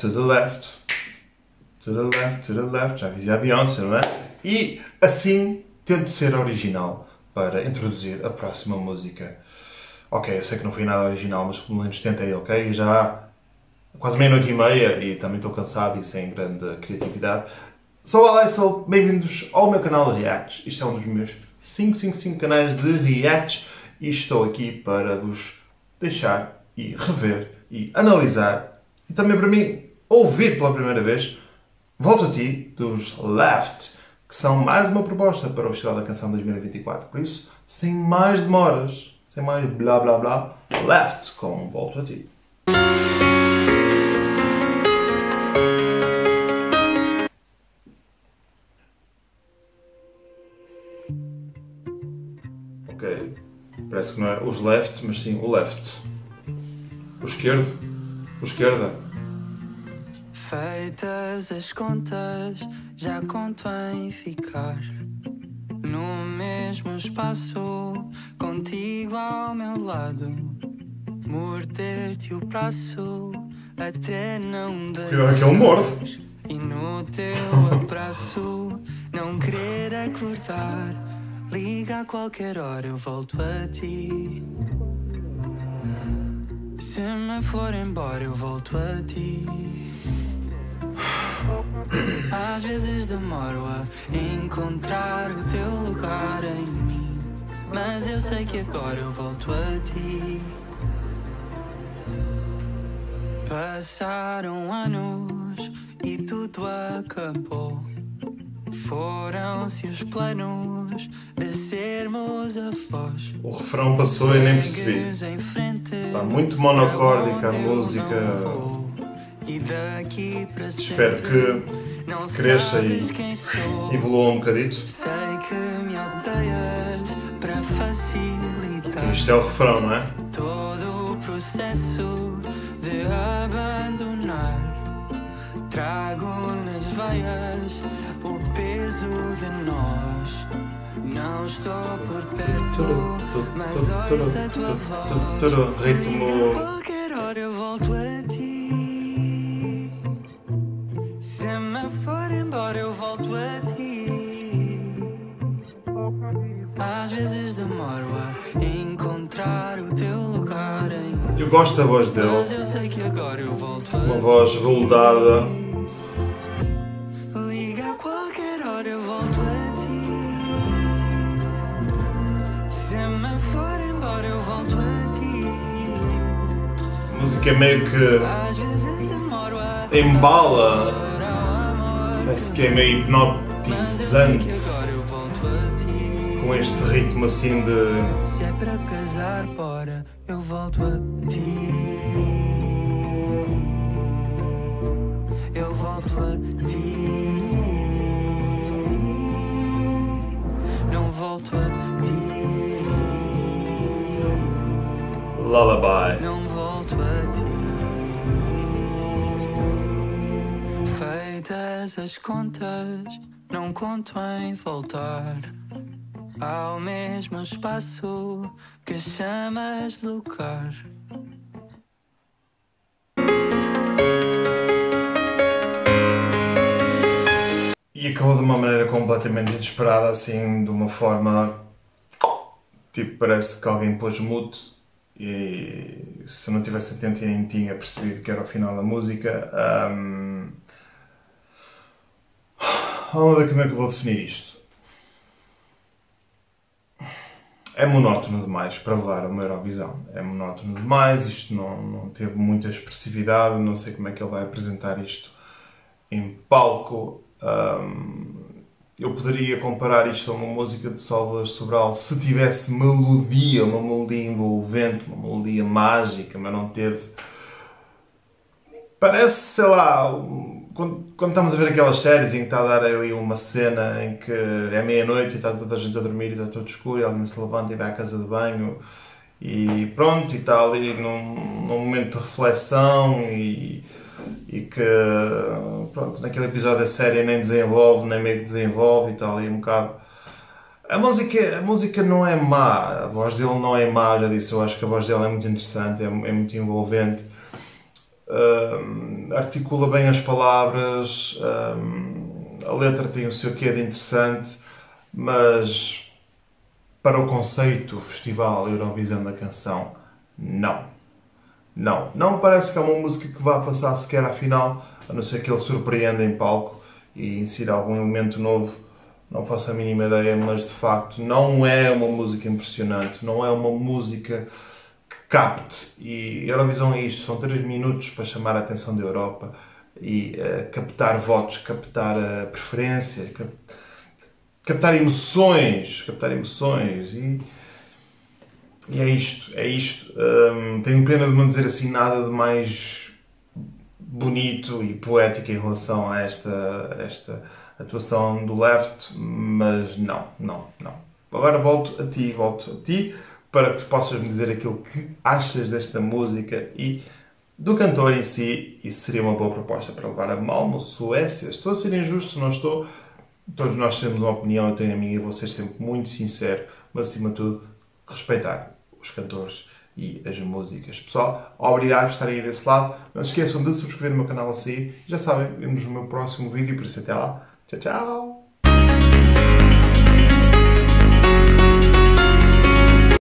to the left, to the left, to the left, já dizia a Beyoncé, não é? E assim tento ser original para introduzir a próxima música. Ok, eu sei que não foi nada original, mas pelo menos tentei, ok? Já quase meia-noite e meia e também estou cansado e sem grande criatividade. Sou o Alessio, bem-vindos ao meu canal de Reacts. Isto é um dos meus 555 canais de Reacts e estou aqui para vos deixar e rever e analisar e também para mim ouvir pela primeira vez Volto a Ti dos Left, que são mais uma proposta para o Festival da Canção 2024. Por isso, sem mais demoras, sem mais blá blá blá, Left com Volto a Ti. Ok. Parece que não é os left, mas sim o left. O esquerdo. O esquerda. Feitas as contas, já conto em ficar no mesmo espaço, contigo ao meu lado. Morder-te o braço até não Cuidado que ele morde. E no teu abraço não querer acordar. Liga a qualquer hora, eu volto a ti. Se me for embora, eu volto a ti. Às vezes demoro a encontrar o teu lugar em mim. Mas eu sei que agora eu volto a ti. Passaram anos e tudo acabou. Foram-se os planos de sermos avós. O refrão passou e nem percebi. Está muito monocórdica a música. E Espero que cresça e evolua um bocadito. Sei que me odeias para facilitar Isto é o refrão, não é? todo o processo de abandonar. Trago nas veias o peso de nós. Não estou por perto, mas ouço a tua voz. Ritmo. Liga a qualquer hora eu volto a Eu gosto da voz dele. Uma voz velutada. Liga a qualquer hora eu volto a ti. Se me for embora eu volto a ti. A música é meio que embala. Parece que é meio hipnotizante. Com este ritmo assim de. Se é para casar, bora, eu volto a ti. Eu volto a ti. Não volto a ti. Lullaby. Não volto a ti. Feitas as contas, não conto em voltar ao mesmo espaço que chamas de lugar. E acabou de uma maneira completamente inesperada, assim, de uma forma. Tipo, parece que alguém pôs mute e se não tivesse atento nem tinha percebido que era o final da música. ahm, Vamos ver como é que eu vou definir isto. É monótono demais para levar a uma Eurovisão. É monótono demais, isto não, não teve muita expressividade, não sei como é que ele vai apresentar isto em palco. Ahm, eu poderia comparar isto a uma música de Salvador Sobral se tivesse melodia, uma melodia envolvente, uma melodia mágica, mas não teve. Parece, sei lá, um- quando, quando estamos a ver aquelas séries em que está a dar ali uma cena em que é meia-noite e está toda a gente a dormir e está tudo escuro e alguém se levanta e vai à casa de banho e pronto, e está ali num, num momento de reflexão e, e que pronto, naquele episódio da série nem desenvolve, nem meio que desenvolve e está ali um bocado. A música, a música não é má, a voz dele não é má, já disse, eu acho que a voz dele é muito interessante, é, é muito envolvente. Articula bem as palavras, a letra tem o seu quê de interessante, mas para o conceito Festival Eurovisão da Canção, não. Não. Não parece que é uma música que vá passar sequer à final, a não ser que ele surpreenda em palco e insira algum elemento novo. Não faço a mínima ideia, mas de facto não é uma música impressionante, não é uma música capte. E Eurovisão é isto: são 3 minutos para chamar a atenção da Europa e uh, captar votos, captar a preferência, cap captar emoções, captar emoções e, e é isto, é isto. Um, tenho pena de não dizer assim nada de mais bonito e poético em relação a esta, esta atuação do Left, mas não, não, não. Agora volto a ti, volto a ti para que tu possas me dizer aquilo que achas desta música e do cantor em si. Isso seria uma boa proposta para levar a Malmo, Suécia. Estou a ser injusto se não estou Todos nós temos uma opinião, eu tenho a minha e vou ser sempre muito sincero, mas acima de tudo, respeitar os cantores e as músicas. Pessoal, obrigado por estarem aí desse lado. Não se esqueçam de subscrever o meu canal assim. Já sabem, vemos no meu próximo vídeo, por isso até lá. Tchau, tchau!